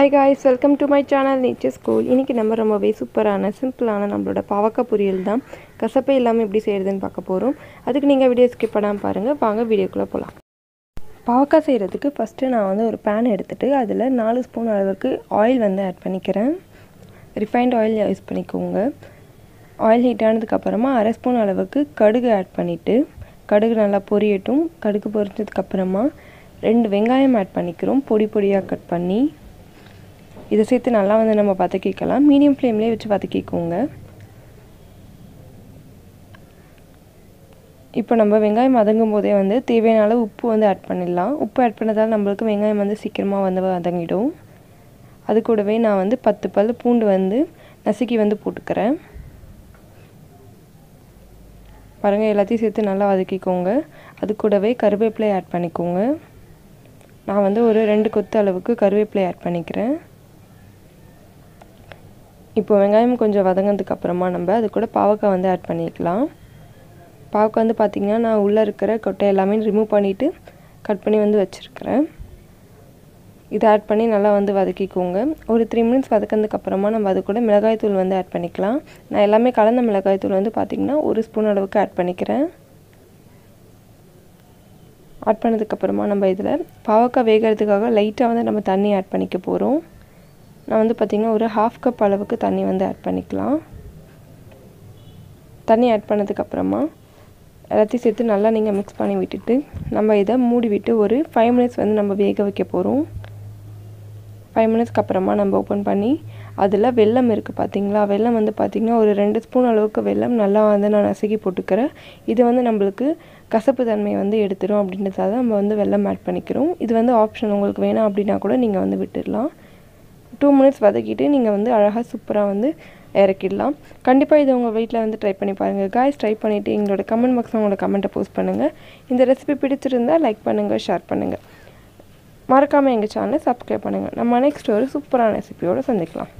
Hi guys welcome to my channel nature school இன்றைக்கி நம்ம ரொம்பவே சூப்பரான சிம்பிளான நம்மளோட பாவக்காய் பொரியல் தான். கசப்பே இல்லாமல் எப்படி செய்கிறதுன்னு பார்க்க போகிறோம் அதுக்கு நீங்கள் வீடியோ ஸ்கிப் பண்ணாமல் பாருங்கள் வாங்க வீடியோக்குள்ளே போகலாம் பாவக்காய் செய்கிறதுக்கு ஃபஸ்ட்டு நான் வந்து ஒரு பேன் எடுத்துகிட்டு அதில் நாலு ஸ்பூன் அளவுக்கு ஆயில் வந்து ஆட் பண்ணிக்கிறேன். ரிஃபைண்ட் ஆயில் யூஸ் பண்ணிக்கோங்க. ஆயில் ஹீட் ஆனதுக்கப்புறமா அரை ஸ்பூன் அளவுக்கு கடுகு ஆட் பண்ணிவிட்டு கடுகு நல்லா பொரியட்டும். கடுகு பொரிஞ்சதுக்கப்புறமா ரெண்டு வெங்காயம் ஆட் பண்ணிக்கிறோம். பொடி பொடியாக கட் பண்ணி இதை சேர்த்து நல்லா வந்து நம்ம வதக்கிக்கலாம். மீடியம் ஃப்ளேம்லேயே வச்சு வதக்கிக்கோங்க. இப்போ நம்ம வெங்காயம் வதங்கும் போதே வந்து தேவையான அளவு உப்பு வந்து ஆட் பண்ணிடலாம். உப்பு ஆட் பண்ணதால் நம்மளுக்கு வெங்காயம் வந்து சீக்கிரமாக வந்து வதங்கிடும். அது கூடவே நான் வந்து பத்து பல் பூண்டு வந்து நசுக்கி வந்து போட்டுக்கிறேன். பாருங்கள் எல்லாத்தையும் சேர்த்து நல்லா வதக்கிக்கோங்க. அது கூடவே கருவேப்பிலை ஆட் பண்ணிக்கோங்க. நான் வந்து ஒரு ரெண்டு கொத்து அளவுக்கு கருவேப்பிலை ஆட் பண்ணிக்கிறேன். இப்போ வெங்காயம் கொஞ்சம் வதங்கினதுக்கு அப்புறமா நம்ம அது கூட பாவக்காய் வந்து ஆட் பண்ணிக்கலாம். பாவக்காய் வந்து பார்த்திங்கன்னா நான் உள்ளே இருக்கிற கொட்டை எல்லாமே ரிமூவ் பண்ணிவிட்டு கட் பண்ணி வந்து வச்சுருக்கிறேன். இதை ஆட் பண்ணி நல்லா வந்து வதக்கிக்கோங்க. ஒரு த்ரீ மினிட்ஸ் வதக்கினதுக்கு அப்புறமா நம்ம அது கூட மிளகாய்த்தூள் வந்து ஆட் பண்ணிக்கலாம். நான் எல்லாமே கலந்த மிளகாய்த்தூள் வந்து பார்த்திங்கன்னா ஒரு ஸ்பூன் அளவுக்கு ஆட் பண்ணிக்கிறேன். ஆட் பண்ணதுக்கப்புறமா நம்ம இதில் பாவக்காய் வேகிறதுக்காக லைட்டாக வந்து நம்ம தண்ணி ஆட் பண்ணிக்க போகிறோம் நான் வந்து பார்த்திங்கன்னா ஒரு ஹாஃப் கப் அளவுக்கு தண்ணி வந்து ஆட் பண்ணிக்கலாம். தண்ணி ஆட் பண்ணதுக்கப்புறமா எல்லாத்தையும் சேர்த்து நல்லா நீங்கள் மிக்ஸ் பண்ணி விட்டுட்டு நம்ம இதை மூடி விட்டு ஒரு ஃபைவ் மினிட்ஸ் வந்து நம்ம வேக வைக்க போகிறோம் ஃபைவ் மினிட்ஸ்க்கு அப்புறமா நம்ம ஓப்பன் பண்ணி அதில் வெல்லம் இருக்குது பார்த்தீங்களா? வெல்லம் வந்து பார்த்திங்கன்னா ஒரு ரெண்டு ஸ்பூன் அளவுக்கு வெல்லம் நல்லா வந்து நான் நசுக்கி போட்டுக்கிறேன். இது வந்து நம்மளுக்கு கசப்பு தன்மையை வந்து எடுத்துரும் அப்படின்றதால நம்ம வந்து வெல்லம் ஆட் பண்ணிக்கிறோம். இது வந்து ஆப்ஷன் உங்களுக்கு வேணாம் அப்படின்னா கூட நீங்கள் வந்து விட்டுடலாம். டூ மினிட்ஸ் வதக்கிட்டு நீங்கள் வந்து அழகாக சூப்பராக வந்து இறக்கிடலாம். கண்டிப்பாக இது உங்கள் வீட்டில் வந்து ட்ரை பண்ணி பாருங்கள் காய்ஸ் ட்ரை பண்ணிவிட்டு எங்களோட கமெண்ட் பாக்ஸில் உங்களோட கமெண்ட்டை போஸ்ட் பண்ணுங்கள் இந்த ரெசிபி பிடிச்சிருந்தால் லைக் பண்ணுங்கள் ஷேர் பண்ணுங்கள் மறக்காமல் எங்கள் சேனலை சப்ஸ்கிரைப் பண்ணுங்கள் நம்ம நெக்ஸ்ட் ஒரு சூப்பரான ரெசிபியோடு சந்திக்கலாம்.